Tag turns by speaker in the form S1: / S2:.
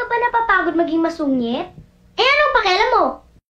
S1: ka ba napapagod maging masungit?